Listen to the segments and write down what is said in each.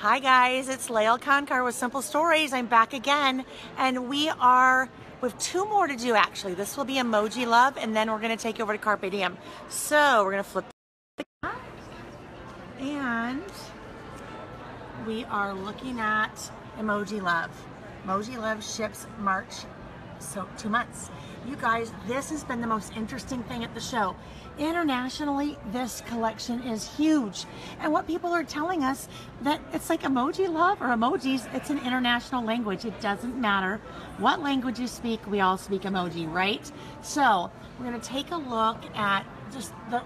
Hi guys, it's Lael Kankar with Simple Stories. I'm back again and we are with two more to do actually. This will be Emoji Love and then we're going to take over to Carpe Diem. So we're going to flip and we are looking at Emoji Love. Emoji Love ships March, so two months. You guys, this has been the most interesting thing at the show. Internationally, this collection is huge. And what people are telling us that it's like emoji love or emojis, it's an international language. It doesn't matter what language you speak, we all speak emoji, right? So we're gonna take a look at just the,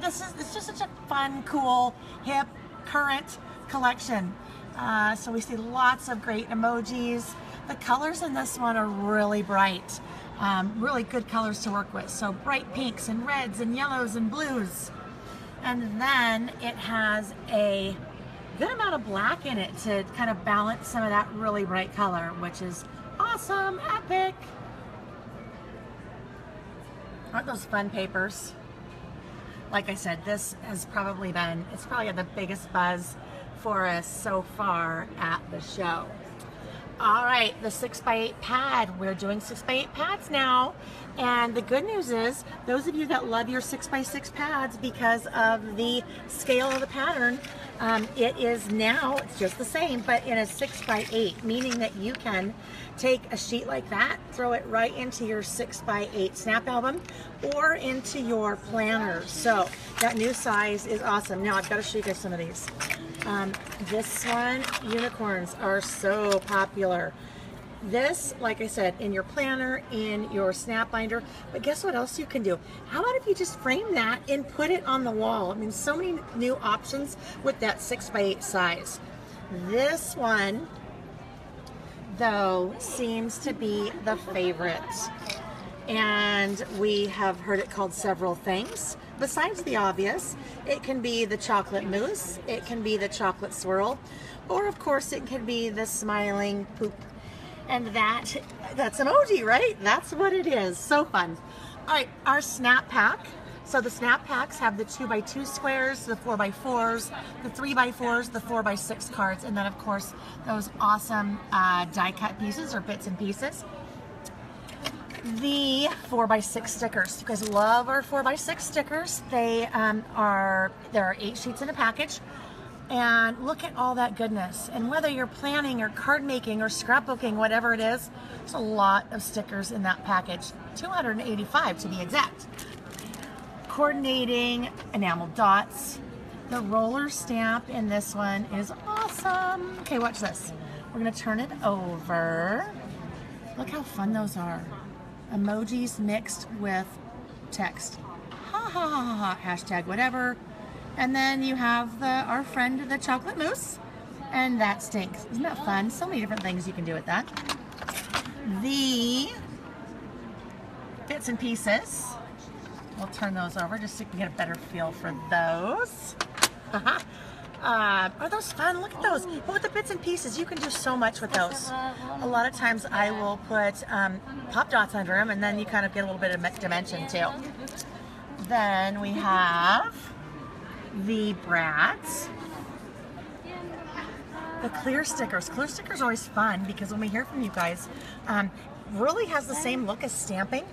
this is, it's just such a fun, cool, hip, current collection. Uh, so we see lots of great emojis. The colors in this one are really bright. Um, really good colors to work with. So bright pinks and reds and yellows and blues. And then it has a good amount of black in it to kind of balance some of that really bright color, which is awesome, epic. Aren't those fun papers? Like I said, this has probably been, it's probably the biggest buzz for us so far at the show. All right, the 6x8 pad. We're doing 6x8 pads now. And the good news is, those of you that love your 6x6 pads because of the scale of the pattern, um, it is now, it's just the same, but in a 6x8, meaning that you can take a sheet like that, throw it right into your 6x8 snap album or into your planner. So that new size is awesome. Now I've got to show you guys some of these. Um, this one, unicorns are so popular. This, like I said, in your planner, in your snap binder, but guess what else you can do? How about if you just frame that and put it on the wall? I mean, so many new options with that 6 by 8 size. This one, though, seems to be the favorite. And we have heard it called several things besides the obvious, it can be the chocolate mousse, it can be the chocolate swirl, or of course it can be the smiling poop. And that, that's an emoji, right? That's what it is. So fun. All right, our snap pack. So the snap packs have the 2 by 2 squares, the 4 by 4s the 3 by 4s the 4 by 6 cards, and then of course those awesome uh, die cut pieces or bits and pieces the 4x6 stickers. You guys love our 4x6 stickers. They um, are, there are eight sheets in a package. And look at all that goodness. And whether you're planning or card making or scrapbooking, whatever it is, there's a lot of stickers in that package. 285 to be exact. Coordinating enamel dots. The roller stamp in this one is awesome. Okay, watch this. We're gonna turn it over. Look how fun those are emojis mixed with text. Ha ha ha ha ha, hashtag whatever. And then you have the our friend the chocolate mousse, and that stinks. Isn't that fun? So many different things you can do with that. The bits and pieces. We'll turn those over just so you can get a better feel for those. Uh, are those fun? Look at those. But with the bits and pieces, you can do so much with those. A lot of times I will put um, pop dots under them and then you kind of get a little bit of dimension too. Then we have the Bratz. The clear stickers. Clear stickers are always fun because when we hear from you guys, um, really has the same look as stamping,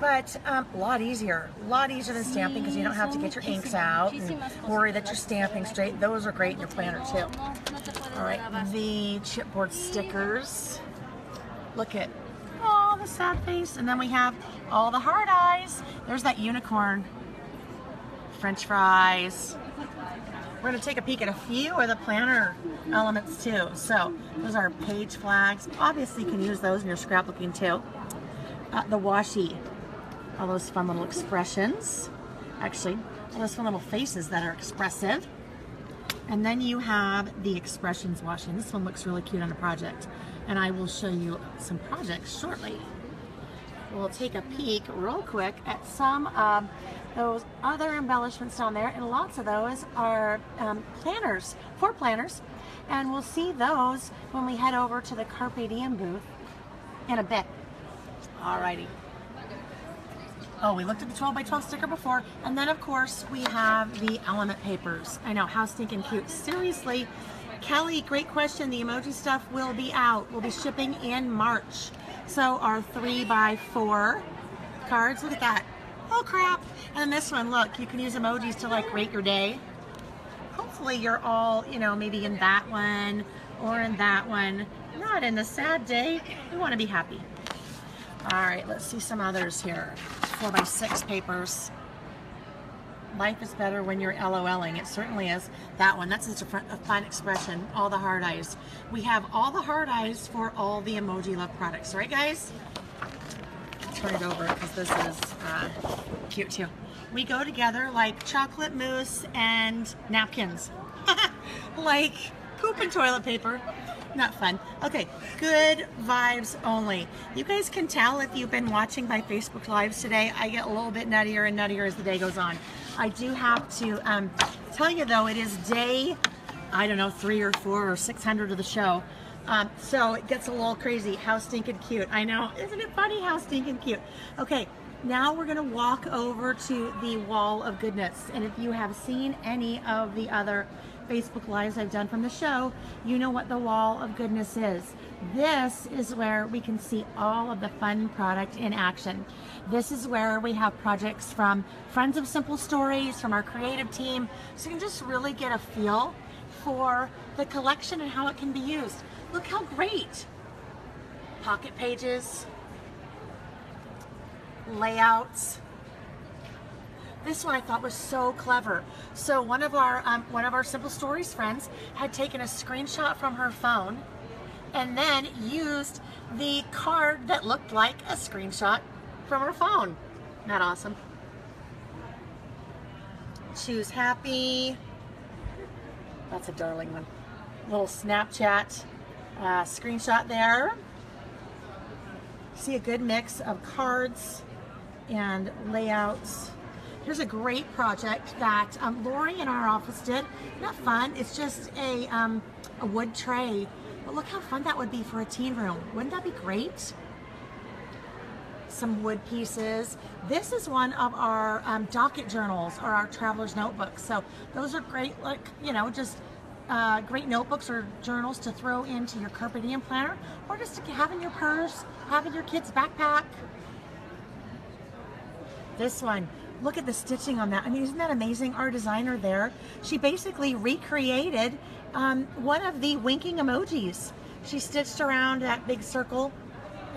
but um, a lot easier. A lot easier than stamping because you don't have to get your inks out and worry that you're stamping straight. Those are great in your planner too. All right, the chipboard stickers. Look at all the sad face. And then we have all the heart eyes. There's that unicorn. French fries. We're to take a peek at a few of the planner elements too. So those are page flags. Obviously you can use those in your scrapbooking too. Uh, the washi all those fun little expressions. Actually, all those fun little faces that are expressive. And then you have the expressions washi. This one looks really cute on a project. And I will show you some projects shortly. We'll take a peek real quick at some of those other embellishments down there. And lots of those are um, planners, for planners. And we'll see those when we head over to the Carpe Diem booth in a bit. Alrighty. Oh, we looked at the 12 by 12 sticker before. And then, of course, we have the element papers. I know, how stinking cute. Seriously, Kelly, great question. The emoji stuff will be out. We'll be shipping in March. So our three by four cards, look at that. Oh crap. And then this one, look, you can use emojis to like rate your day. Hopefully you're all, you know, maybe in that one or in that one. Not in the sad day. We want to be happy. All right, let's see some others here. Four by six papers. Life is better when you're LOLing. It certainly is. That one, that's a fun expression. All the heart eyes. We have all the heart eyes for all the Emoji Love products, right guys? Turn it over because this is uh, cute too. We go together like chocolate mousse and napkins. like poop and toilet paper not fun. Okay, good vibes only. You guys can tell if you've been watching my Facebook Lives today, I get a little bit nuttier and nuttier as the day goes on. I do have to um, tell you though, it is day, I don't know, three or four or 600 of the show. Um, so it gets a little crazy. How stinking cute. I know. Isn't it funny how stinking cute? Okay, now we're going to walk over to the wall of goodness. And if you have seen any of the other Facebook Lives I've done from the show, you know what the wall of goodness is. This is where we can see all of the fun product in action. This is where we have projects from Friends of Simple Stories, from our creative team, so you can just really get a feel for the collection and how it can be used. Look how great! Pocket pages, layouts, this one I thought was so clever. So one of our um, one of our Simple Stories friends had taken a screenshot from her phone and then used the card that looked like a screenshot from her phone. Isn't that awesome? Choose happy. That's a darling one. Little Snapchat uh, screenshot there. See a good mix of cards and layouts. Here's a great project that um, Lori in our office did. Not fun, it's just a, um, a wood tray. But look how fun that would be for a teen room. Wouldn't that be great? Some wood pieces. This is one of our um, docket journals or our traveler's notebooks. So those are great, like, you know, just uh, great notebooks or journals to throw into your carpe diem planner or just to have in your purse, have in your kid's backpack. This one, look at the stitching on that. I mean, isn't that amazing? Our designer there, she basically recreated um, one of the winking emojis. She stitched around that big circle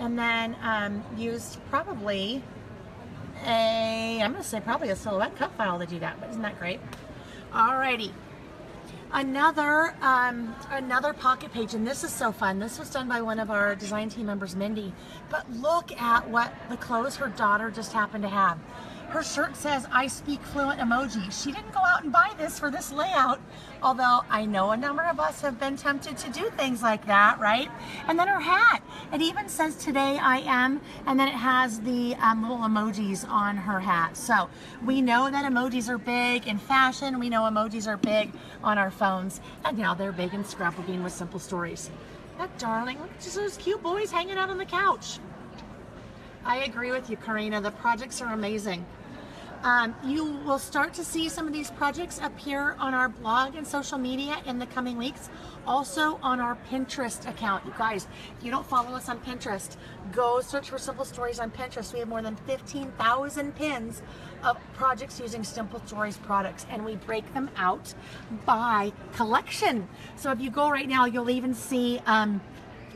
and then um, used probably a, I'm to say probably a silhouette cut file to do that, but isn't that great? Alrighty. Another um, another pocket page, and this is so fun. This was done by one of our design team members, Mindy. But look at what the clothes her daughter just happened to have. Her shirt says, I speak fluent emoji. She didn't go out and buy this for this layout, although I know a number of us have been tempted to do things like that, right? And then her hat, it even says, today I am, and then it has the um, little emojis on her hat. So we know that emojis are big in fashion. We know emojis are big on our phones, and now they're big in scrapbooking with simple stories. That darling, look at those cute boys hanging out on the couch. I agree with you, Karina. The projects are amazing. Um, you will start to see some of these projects appear on our blog and social media in the coming weeks. Also on our Pinterest account. You guys, if you don't follow us on Pinterest, go search for Simple Stories on Pinterest. We have more than 15,000 pins of projects using Simple Stories products and we break them out by collection. So if you go right now, you'll even see um,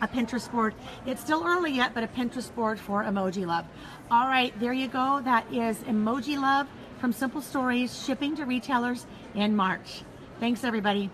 a Pinterest board. It's still early yet, but a Pinterest board for Emoji Love. All right, there you go. That is Emoji Love from Simple Stories, shipping to retailers in March. Thanks, everybody.